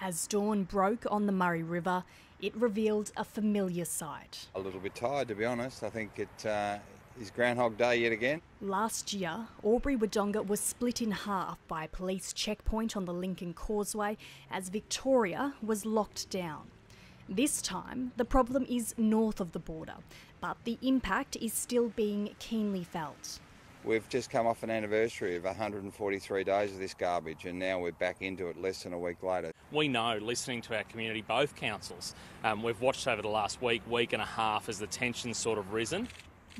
As dawn broke on the Murray River, it revealed a familiar sight. A little bit tired, to be honest. I think it uh, is Groundhog Day yet again. Last year, Albury Wodonga was split in half by a police checkpoint on the Lincoln Causeway as Victoria was locked down. This time, the problem is north of the border, but the impact is still being keenly felt. We've just come off an anniversary of 143 days of this garbage, and now we're back into it less than a week later. We know, listening to our community, both councils, um, we've watched over the last week, week and a half as the tension's sort of risen.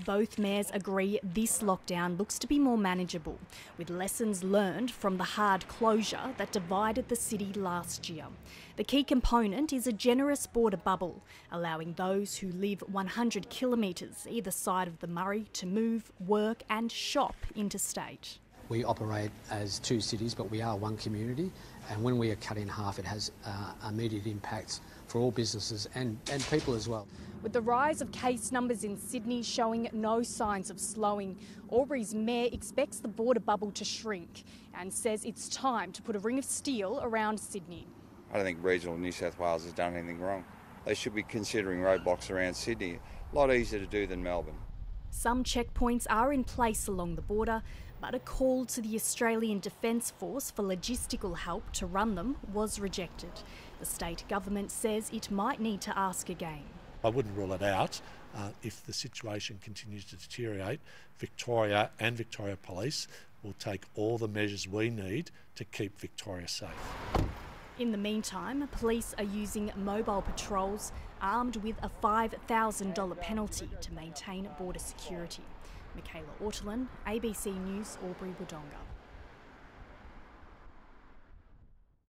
Both mayors agree this lockdown looks to be more manageable, with lessons learned from the hard closure that divided the city last year. The key component is a generous border bubble, allowing those who live 100 kilometres either side of the Murray to move, work, and shop interstate. We operate as two cities, but we are one community, and when we are cut in half, it has uh, immediate impacts for all businesses and, and people as well. With the rise of case numbers in Sydney showing no signs of slowing, Albury's mayor expects the border bubble to shrink and says it's time to put a ring of steel around Sydney. I don't think regional New South Wales has done anything wrong. They should be considering roadblocks around Sydney. A lot easier to do than Melbourne. Some checkpoints are in place along the border, but a call to the Australian Defence Force for logistical help to run them was rejected. The state government says it might need to ask again. I wouldn't rule it out. Uh, if the situation continues to deteriorate, Victoria and Victoria Police will take all the measures we need to keep Victoria safe. In the meantime, police are using mobile patrols armed with a $5,000 penalty to maintain border security. Mikaela Ortolan, ABC News, Albury Wodonga.